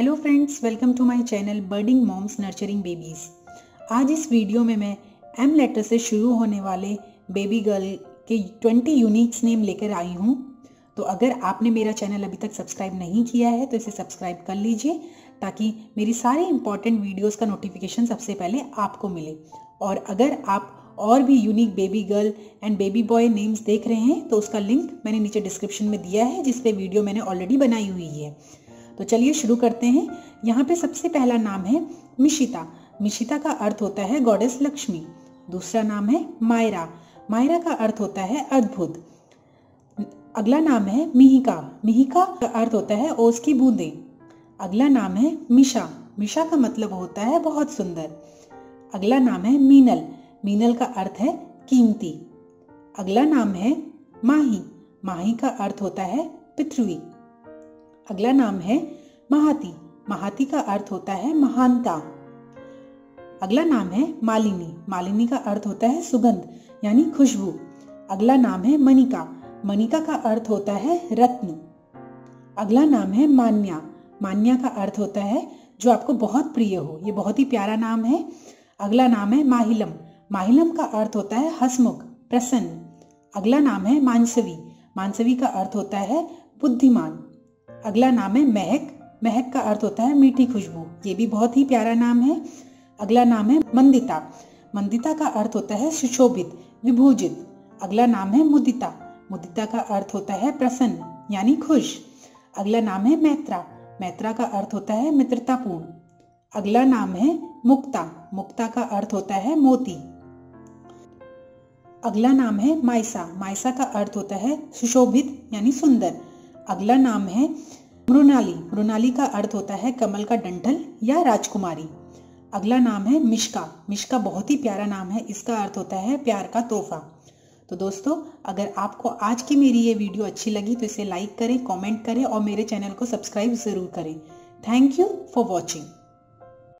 Hello friends welcome to my channel birthing moms nurturing babies आज इस video में मैं एम लेटर से शुरू होने वाले बेबी गर्ल के 20 यूनिक्स नेम लेकर आई हूँ। तो अगर आपने मेरा चैनल अभी तक सब्सक्राइब नहीं किया है तो इसे सब्सक्राइब कर लीजिए, ताकि मेरी सारी इंपॉर्टेंट वीडियोस का नोटिफिकेशन सबसे पहले आपको मिले। और अगर आप और भी unique baby girl and baby boy names देख रहे हैं तो उसका लिंक मैंने नीचे डिस्क्रिप्शन में दिया है, जिस पे वीडियो मैंने ऑलरेडी बनाई हुई है। तो चलिए शुरू करते हैं। यहाँ पे सबसे पहला नाम है मिशिता। मिशिता का अर्थ होता है गॉडेस लक्ष्मी। दूसरा नाम है मायरा। मायरा का अर्थ होता है अद्भुत। अगला नाम है मिहिका। मिहिका का अर्थ होता है ओस की बूंदे। अगला नाम है मिशा। मिशा का मतलब होता है बहुत सुंदर। अगला नाम है मीनल। मीनल का अर्थ है कीमती। अगला नाम है माही। माही का अर्थ होता है पृथ्वी। अगला नाम है महाती। महाती का अर्थ होता है महानता। अगला नाम है मालिनी। मालिनी का अर्थ होता है सुगंध, यानी खुशबू। अगला नाम है मनिका। मनिका का अर्थ होता है रत्न। अगला नाम है मान्या। मान्या का अर्थ होता है जो आपको बहुत प्रिय हो। ये बहुत ही प्यारा नाम है। अगला नाम है माहिलम। माहिलम का अर्थ होता है हसमुख, प्रसन्न। अगला नाम है मानसवी। मानसवी का अर्थ होता है बुद्धिमान। अगला नाम है महक। महक का अर्थ होता है मीठी खुशबू। ये भी बहुत ही प्यारा नाम है। अगला नाम है मंदिता। मंदिता का अर्थ होता है सुशोभित, विभूजित। अगला नाम है मुदिता। मुदिता का अर्थ होता है प्रसन्न, यानी खुश। अगला नाम है मैत्रा। मैत्रा का अर्थ होता है मित्रतापूर्ण। अगला नाम है मुक्ता। मुक्ता का अर्थ होता है मोती। अगला नाम है माइसा। माइसा का अर्थ होता है सुशोभित, यानी सुंदर। अगला नाम है मृणाली। मृणाली का अर्थ होता है कमल का डंठल या राजकुमारी। अगला नाम है मिश्का। मिश्का बहुत ही प्यारा नाम है। इसका अर्थ होता है प्यार का तोहफा। तो दोस्तों, अगर आपको आज की मेरी ये वीडियो अच्छी लगी तो इसे लाइक करें, कमेंट करें और मेरे चैनल को सब्सक्राइब ज़रूर करें। Thank you for watching.